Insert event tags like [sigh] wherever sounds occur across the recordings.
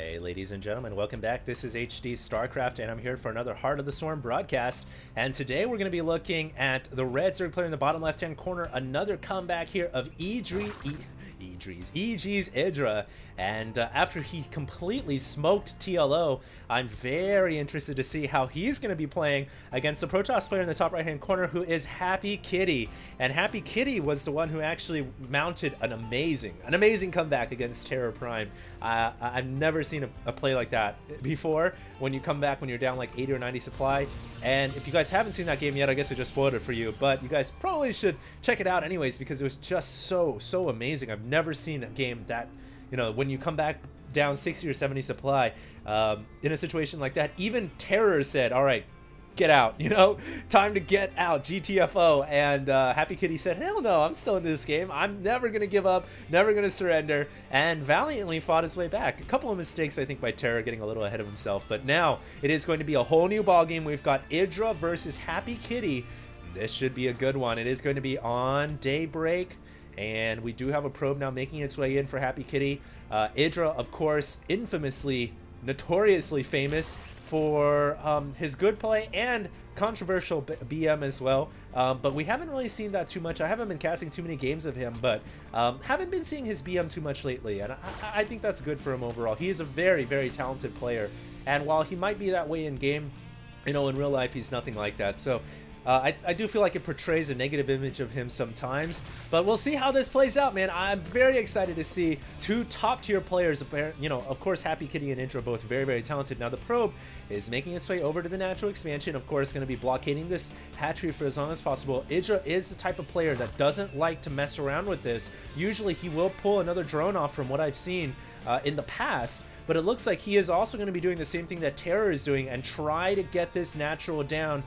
Hey, ladies and gentlemen, welcome back. This is HD StarCraft, and I'm here for another Heart of the Swarm broadcast. And today we're going to be looking at the red Zerg player in the bottom left-hand corner, another comeback here of Idri... E Idris, EG's Idra, and uh, after he completely smoked TLO, I'm very interested to see how he's going to be playing against the Protoss player in the top right-hand corner who is Happy Kitty. And Happy Kitty was the one who actually mounted an amazing, an amazing comeback against Terror Prime. Uh, I've never seen a, a play like that before when you come back when you're down like 80 or 90 supply. And if you guys haven't seen that game yet, I guess I just spoiled it for you, but you guys probably should check it out anyways because it was just so, so amazing. I've never seen a game that you know, when you come back down 60 or 70 supply, um, in a situation like that, even Terror said, all right, get out, [laughs] you know, time to get out, GTFO. And uh, Happy Kitty said, hell no, I'm still in this game. I'm never going to give up, never going to surrender, and valiantly fought his way back. A couple of mistakes, I think, by Terror getting a little ahead of himself. But now it is going to be a whole new ball game. We've got Idra versus Happy Kitty. This should be a good one. It is going to be on Daybreak. And we do have a probe now making its way in for Happy Kitty. Uh, Idra, of course, infamously, notoriously famous for um, his good play and controversial BM as well. Um, but we haven't really seen that too much. I haven't been casting too many games of him, but um, haven't been seeing his BM too much lately. And I, I think that's good for him overall. He is a very, very talented player. And while he might be that way in game, you know, in real life, he's nothing like that. So uh, I, I do feel like it portrays a negative image of him sometimes, but we'll see how this plays out, man. I'm very excited to see two top-tier players. You know, of course, Happy Kitty and Idra both very, very talented. Now, the Probe is making its way over to the natural expansion. Of course, going to be blockading this hatchery for as long as possible. Idra is the type of player that doesn't like to mess around with this. Usually, he will pull another drone off from what I've seen uh, in the past, but it looks like he is also going to be doing the same thing that Terror is doing and try to get this natural down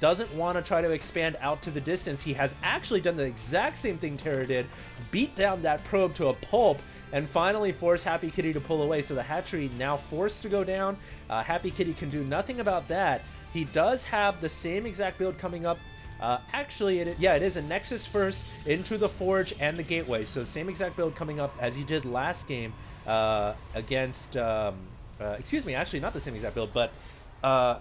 doesn't want to try to expand out to the distance. He has actually done the exact same thing Terror did, beat down that probe to a pulp, and finally force Happy Kitty to pull away. So the hatchery now forced to go down. Uh, Happy Kitty can do nothing about that. He does have the same exact build coming up uh, actually, it, yeah, it is a Nexus first into the Forge and the Gateway. So same exact build coming up as he did last game uh, against, um, uh, excuse me, actually not the same exact build, but uh,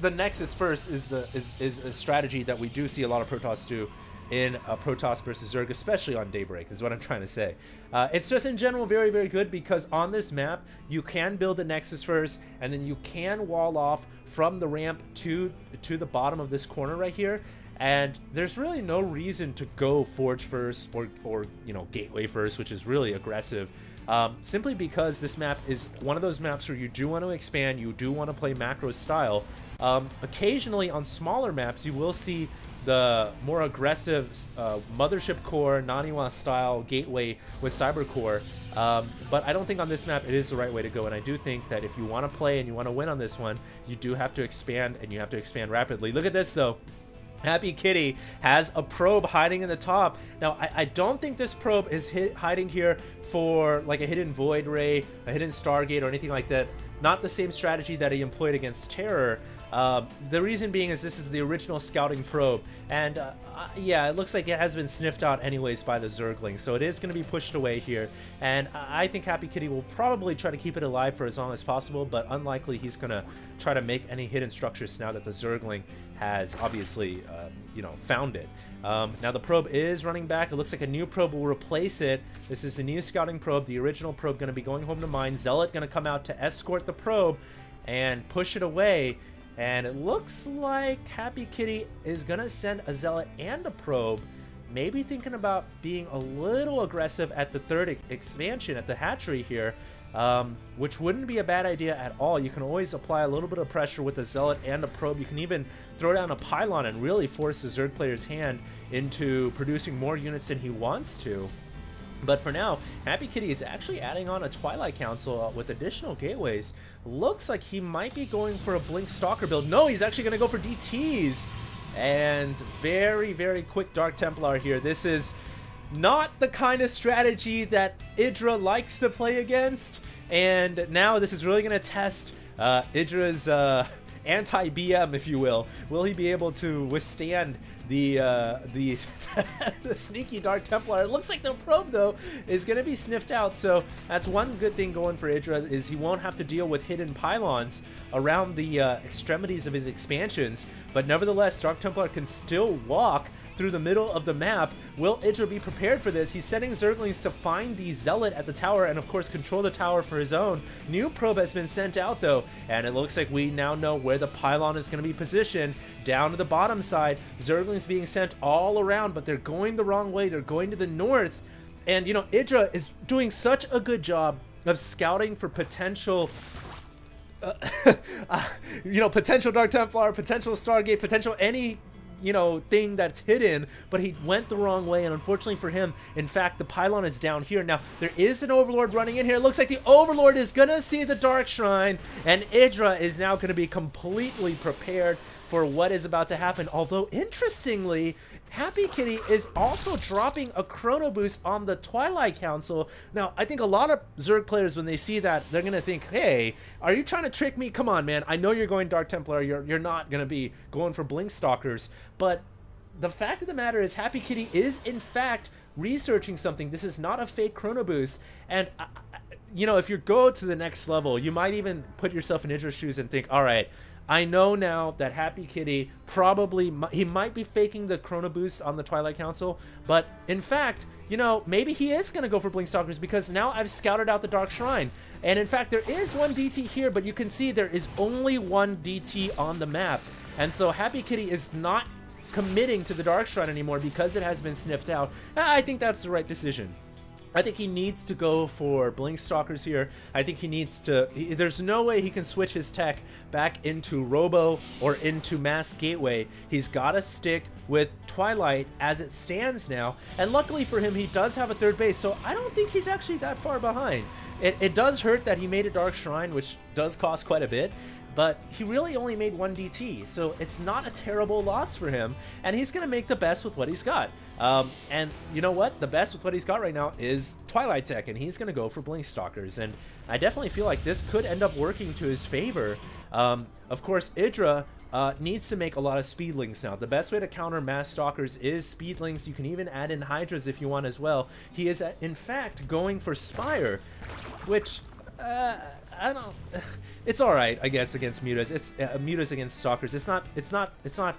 the Nexus first is the is, is a strategy that we do see a lot of Protoss do in a Protoss versus Zerg, especially on Daybreak, is what I'm trying to say. Uh, it's just in general very, very good because on this map, you can build a Nexus first, and then you can wall off from the ramp to, to the bottom of this corner right here, and there's really no reason to go Forge first or, or you know, Gateway first, which is really aggressive. Um, simply because this map is one of those maps where you do want to expand, you do want to play macro style, um, occasionally on smaller maps, you will see the more aggressive uh, Mothership Core, Naniwa style gateway with Cyber Core. Um, but I don't think on this map it is the right way to go, and I do think that if you want to play and you want to win on this one, you do have to expand, and you have to expand rapidly. Look at this, though. Happy Kitty has a probe hiding in the top. Now, I, I don't think this probe is hiding here for like a hidden Void Ray, a hidden Stargate, or anything like that. Not the same strategy that he employed against Terror. Uh, the reason being is this is the original scouting probe, and uh, uh, yeah, it looks like it has been sniffed out anyways by the Zergling, so it is going to be pushed away here, and I think Happy Kitty will probably try to keep it alive for as long as possible, but unlikely he's going to try to make any hidden structures now that the Zergling has obviously, um, you know, found it. Um, now the probe is running back. It looks like a new probe will replace it. This is the new scouting probe. The original probe going to be going home to mine. Zealot going to come out to escort the probe and push it away. And it looks like Happy Kitty is to send a Zealot and a Probe, maybe thinking about being a little aggressive at the third expansion, at the hatchery here, um, which wouldn't be a bad idea at all. You can always apply a little bit of pressure with a Zealot and a Probe. You can even throw down a Pylon and really force the Zerg player's hand into producing more units than he wants to. But for now, Happy Kitty is actually adding on a Twilight Council uh, with additional gateways. Looks like he might be going for a Blink Stalker build. No, he's actually going to go for DTs. And very, very quick Dark Templar here. This is not the kind of strategy that Idra likes to play against. And now this is really going to test uh, Idra's uh, [laughs] anti-BM, if you will. Will he be able to withstand the uh, the, [laughs] the sneaky Dark Templar. It looks like the probe though is going to be sniffed out. So that's one good thing going for Idra is he won't have to deal with hidden pylons around the uh, extremities of his expansions. But nevertheless, Dark Templar can still walk through the middle of the map. Will Idra be prepared for this? He's sending Zerglings to find the Zealot at the tower and, of course, control the tower for his own. New probe has been sent out, though, and it looks like we now know where the pylon is going to be positioned. Down to the bottom side, Zerglings being sent all around, but they're going the wrong way. They're going to the north. And, you know, Idra is doing such a good job of scouting for potential uh, [laughs] uh, you know, potential Dark Templar, potential Stargate, potential any you know, thing that's hidden, but he went the wrong way, and unfortunately for him, in fact, the pylon is down here. Now, there is an Overlord running in here. It looks like the Overlord is going to see the Dark Shrine, and Idra is now going to be completely prepared for what is about to happen. Although, interestingly, Happy Kitty is also dropping a Chrono Boost on the Twilight Council. Now, I think a lot of Zerg players, when they see that, they're going to think, hey, are you trying to trick me? Come on, man. I know you're going Dark Templar. You're, you're not going to be going for Blink Stalkers. But the fact of the matter is Happy Kitty is, in fact, researching something. This is not a fake Chrono Boost. And, uh, uh, you know, if you go to the next level, you might even put yourself in Idra's shoes and think, all right, I know now that Happy Kitty probably he might be faking the Chrono Boost on the Twilight Council, but in fact, you know, maybe he is going to go for Blink Stalkers because now I've scouted out the Dark Shrine. And in fact, there is one DT here, but you can see there is only one DT on the map. And so Happy Kitty is not committing to the Dark Shrine anymore because it has been sniffed out. I think that's the right decision. I think he needs to go for Blink Stalkers here. I think he needs to... He, there's no way he can switch his tech back into Robo or into Mass Gateway. He's got to stick with Twilight as it stands now. And luckily for him, he does have a third base, so I don't think he's actually that far behind. It, it does hurt that he made a Dark Shrine, which does cost quite a bit, but he really only made one DT, so it's not a terrible loss for him, and he's going to make the best with what he's got. Um, and you know what? The best with what he's got right now is Twilight Tech, and he's going to go for Blink Stalkers, and I definitely feel like this could end up working to his favor. Um, of course, Idra uh, needs to make a lot of speedlings now. The best way to counter mass stalkers is speedlings. You can even add in hydras if you want as well. He is, uh, in fact, going for Spire, which uh, I don't. [sighs] It's all right, I guess, against mutas. It's uh, mutas against stalkers. It's not. It's not. It's not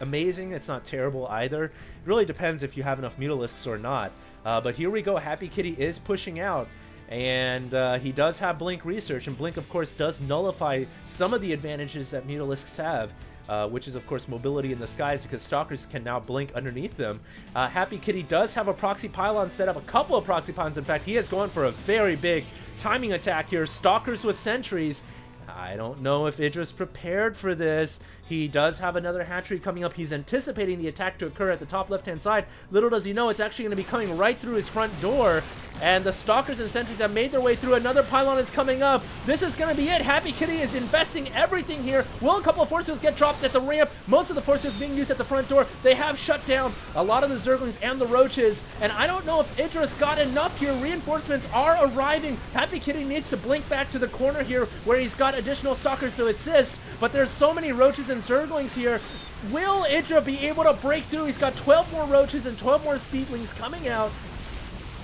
amazing. It's not terrible either. It really depends if you have enough mutalisks or not. Uh, but here we go. Happy Kitty is pushing out. And uh, he does have Blink Research, and Blink, of course, does nullify some of the advantages that Mutalisks have. Uh, which is of course mobility in the skies because stalkers can now blink underneath them. Uh, Happy Kitty does have a proxy pylon set up, a couple of proxy pylons. In fact, he has gone for a very big timing attack here. Stalkers with sentries. I don't know if Idra's prepared for this. He does have another hatchery coming up. He's anticipating the attack to occur at the top left-hand side. Little does he know it's actually going to be coming right through his front door. And the Stalkers and Sentries have made their way through. Another pylon is coming up. This is going to be it. Happy Kitty is investing everything here. Will a couple of force fields get dropped at the ramp? Most of the forces being used at the front door. They have shut down a lot of the Zerglings and the Roaches. And I don't know if Idra's got enough here. Reinforcements are arriving. Happy Kitty needs to blink back to the corner here where he's got additional Stalkers to assist. But there's so many Roaches and Zerglings here. Will Idra be able to break through? He's got 12 more Roaches and 12 more Speedlings coming out.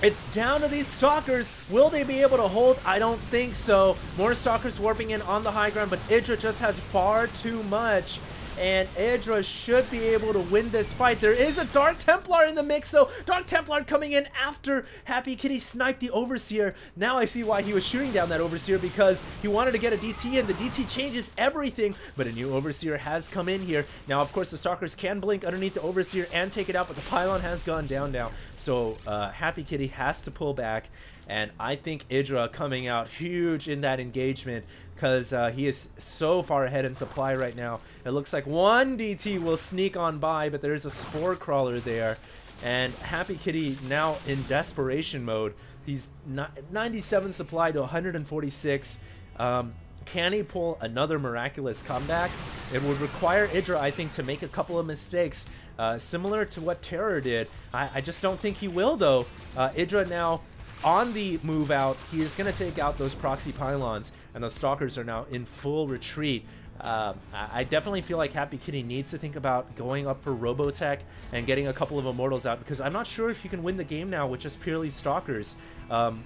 It's down to these Stalkers. Will they be able to hold? I don't think so. More Stalkers warping in on the high ground, but Idra just has far too much and Idra should be able to win this fight. There is a Dark Templar in the mix, so Dark Templar coming in after Happy Kitty sniped the Overseer. Now I see why he was shooting down that Overseer because he wanted to get a DT, and the DT changes everything, but a new Overseer has come in here. Now, of course, the Stalkers can blink underneath the Overseer and take it out, but the Pylon has gone down now, so uh, Happy Kitty has to pull back, and I think Idra coming out huge in that engagement because uh, he is so far ahead in supply right now. It looks like one DT will sneak on by, but there's a Spore Crawler there. And Happy Kitty now in desperation mode. He's 97 supply to 146. Um, can he pull another miraculous comeback? It would require Idra, I think, to make a couple of mistakes, uh, similar to what Terror did. I, I, just don't think he will, though. Uh, Idra now on the move out, he is going to take out those proxy pylons, and the Stalkers are now in full retreat. Um, I definitely feel like Happy Kitty needs to think about going up for Robotech and getting a couple of Immortals out because I'm not sure if you can win the game now with just purely Stalkers. Um,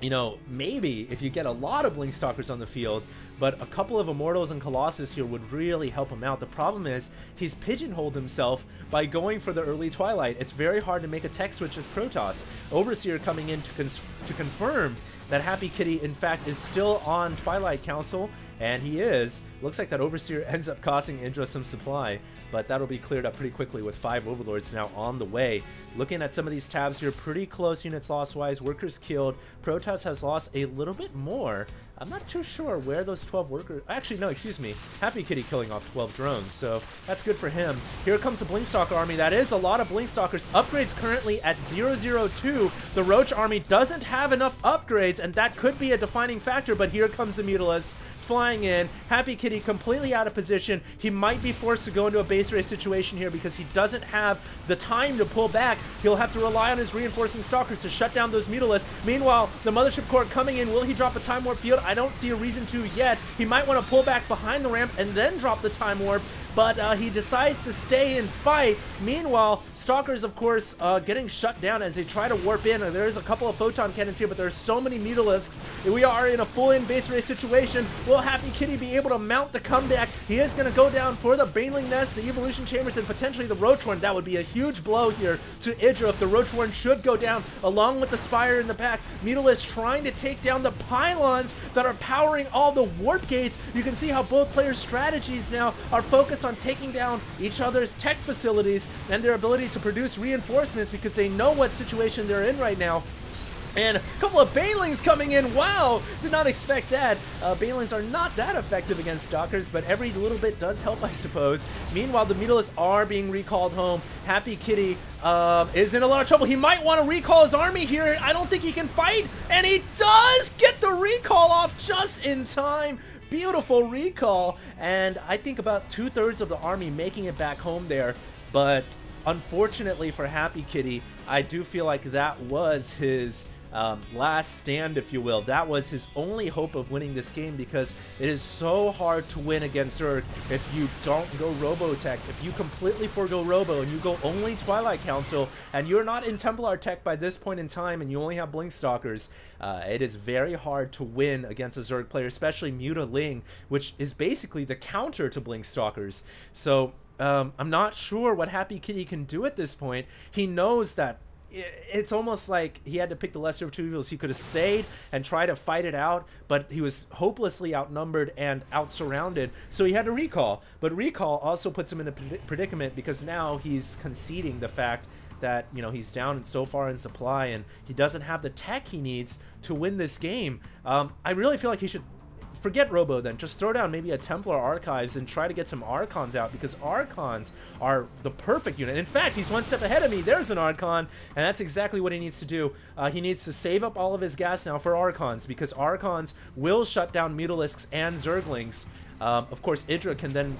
you know, maybe if you get a lot of Blink Stalkers on the field, but a couple of Immortals and Colossus here would really help him out. The problem is he's pigeonholed himself by going for the early Twilight. It's very hard to make a tech switch as Protoss. Overseer coming in to, to confirm that Happy Kitty, in fact, is still on Twilight Council, and he is. Looks like that Overseer [laughs] ends up costing Idra some supply, but that'll be cleared up pretty quickly with five Overlords now on the way. Looking at some of these tabs here, pretty close units loss-wise. Workers killed. Protoss has lost a little bit more. I'm not too sure where those 12 workers... Actually, no, excuse me. Happy Kitty killing off 12 drones, so that's good for him. Here comes the Blinkstalker army. That is a lot of Blinkstalkers. Upgrades currently at 002. The Roach army doesn't have enough upgrades, and that could be a defining factor, but here comes the Mutalisk flying in. Happy Kitty completely out of position. He might be forced to go into a base race situation here because he doesn't have the time to pull back. He'll have to rely on his reinforcing stalkers to shut down those Mutalisks. Meanwhile, the Mothership Core coming in. Will he drop a Time Warp field? I don't see a reason to yet. He might want to pull back behind the ramp and then drop the Time Warp but uh, he decides to stay and fight. Meanwhile, Stalkers, of course, uh, getting shut down as they try to warp in. There's a couple of photon cannons here, but there's so many Mutalisks. We are in a full-in base race situation. Will Happy Kitty be able to mount the comeback? He is going to go down for the Baneling Nest, the Evolution Chambers, and potentially the Roach Warren. That would be a huge blow here to Idra if the Roach Warren should go down, along with the Spire in the back. Mutalisk trying to take down the pylons that are powering all the warp gates. You can see how both players' strategies now are focused on taking down each other's tech facilities and their ability to produce reinforcements because they know what situation they're in right now. And a couple of Banelings coming in. Wow, did not expect that. Uh, Banelings are not that effective against Stalkers, but every little bit does help, I suppose. Meanwhile, the Mutalisks are being recalled home. Happy Kitty uh, is in a lot of trouble. He might want to recall his army here. I don't think he can fight, and he does get the recall off just in time beautiful recall, and I think about two-thirds of the army making it back home there, but unfortunately for Happy Kitty, I do feel like that was his um, last stand, if you will. That was his only hope of winning this game because it is so hard to win against Zerg if you don't go Robotech. If you completely forego Robo and you go only Twilight Council and you're not in Templar Tech by this point in time and you only have Blink Stalkers, uh, it is very hard to win against a Zerg player, especially Muta Ling, which is basically the counter to Blink Stalkers. So um, I'm not sure what Happy Kitty can do at this point. He knows that it's almost like he had to pick the lesser of two evils. He could have stayed and tried to fight it out, but he was hopelessly outnumbered and outsurrounded, so he had to recall. But recall also puts him in a predicament because now he's conceding the fact that you know he's down and so far in supply and he doesn't have the tech he needs to win this game. Um, I really feel like he should forget Robo then. Just throw down maybe a Templar Archives and try to get some Archons out because Archons are the perfect unit. In fact, he's one step ahead of me. There's an Archon, and that's exactly what he needs to do. Uh, he needs to save up all of his gas now for Archons because Archons will shut down Mutalisks and Zerglings. Um, of course, Idra can then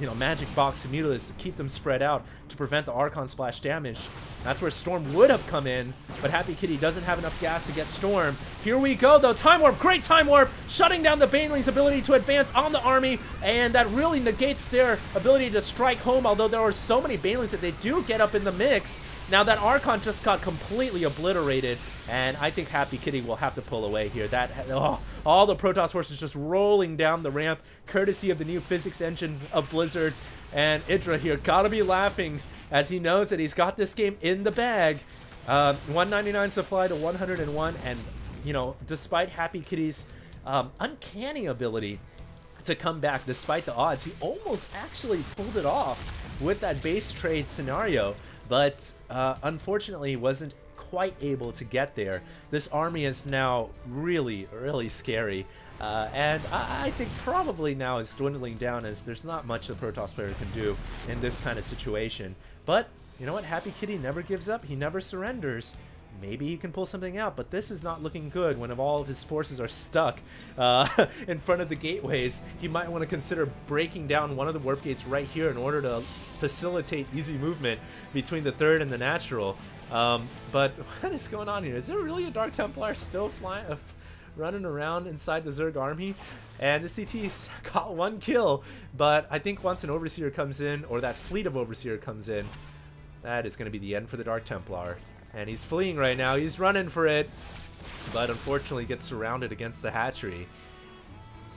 you know, Magic Box and Mutalisks to keep them spread out to prevent the Archon splash damage. That's where Storm would have come in, but Happy Kitty doesn't have enough gas to get Storm. Here we go, though. Time Warp, great Time Warp, shutting down the Baneling's ability to advance on the army, and that really negates their ability to strike home, although there are so many Banelings that they do get up in the mix. Now that Archon just got completely obliterated, and I think Happy Kitty will have to pull away here. That oh, All the Protoss forces just rolling down the ramp, courtesy of the new physics engine of Blizzard. And Idra here gotta be laughing as he knows that he's got this game in the bag. Uh, 199 supply to 101, and you know, despite Happy Kitty's um, uncanny ability to come back despite the odds, he almost actually pulled it off with that base trade scenario, but uh, unfortunately wasn't quite able to get there. This army is now really, really scary. Uh, and I, I, think probably now is dwindling down as there's not much the Protoss player can do in this kind of situation. But, you know what? Happy Kitty never gives up. He never surrenders. Maybe he can pull something out, but this is not looking good when all of his forces are stuck uh, [laughs] in front of the gateways. He might want to consider breaking down one of the warp gates right here in order to facilitate easy movement between the third and the natural. Um, but [laughs] what is going on here? Is there really a Dark Templar still flying, uh, running around inside the Zerg army. And the DT's [laughs] got one kill, but I think once an Overseer comes in, or that fleet of Overseer comes in, that is going to be the end for the Dark Templar. And he's fleeing right now. He's running for it, but unfortunately gets surrounded against the hatchery.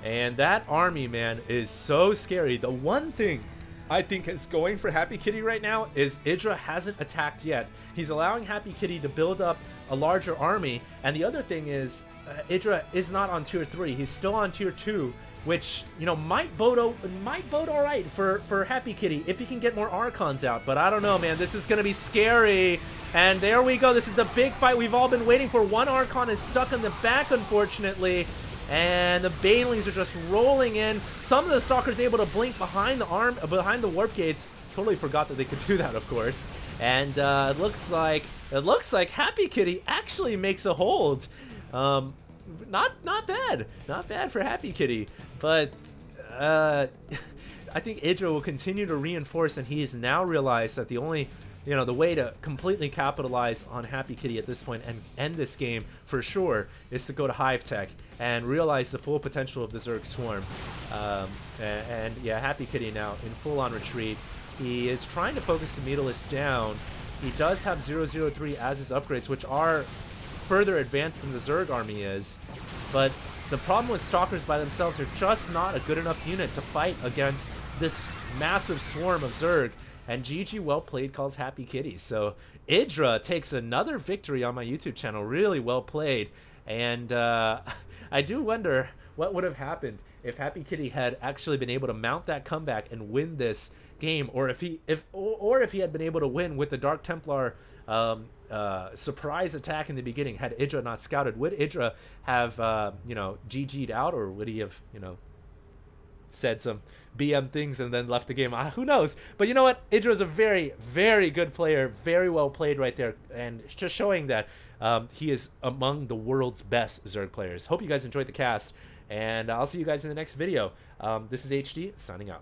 And that army, man, is so scary. The one thing I think is going for Happy Kitty right now is Idra hasn't attacked yet. He's allowing Happy Kitty to build up a larger army. And the other thing is, uh, Idra is not on tier 3. He's still on tier 2, which, you know, might bode, might bode all right for, for Happy Kitty if he can get more Archons out. But I don't know, man. This is going to be scary. And there we go. This is the big fight we've all been waiting for. One Archon is stuck in the back, unfortunately. And the Banelings are just rolling in. Some of the Stalkers able to blink behind the arm, behind the warp gates. Totally forgot that they could [laughs] do that, of course. And uh, it looks like it looks like Happy Kitty actually makes a hold. Um, not not bad, not bad for Happy Kitty, but uh, [laughs] I think Idra will continue to reinforce, and he's now realized that the only you know, the way to completely capitalize on Happy Kitty at this point and end this game for sure is to go to Hive Tech and realize the full potential of the Zerg Swarm. Um, and, and, yeah, Happy Kitty now in full-on retreat. He is trying to focus the Mutalisk down. He does have 003 as his upgrades, which are further advanced than the Zerg army is. But the problem with Stalkers by themselves are just not a good enough unit to fight against this massive swarm of Zerg. And GG well played calls Happy Kitty. So Idra takes another victory on my YouTube channel. Really well played. And uh, [laughs] I do wonder what would have happened if Happy Kitty had actually been able to mount that comeback and win this game, or if he if or, or if he had been able to win with the Dark Templar um, uh, surprise attack in the beginning. Had Idra not scouted, would Idra have uh, you know GG'd out, or would he have you know said some BM things and then left the game. Uh, who knows? But you know what? Idra's a very, very good player. Very well played right there. And just showing that um, he is among the world's best Zerg players. Hope you guys enjoyed the cast. And I'll see you guys in the next video. Um, this is HD, signing out.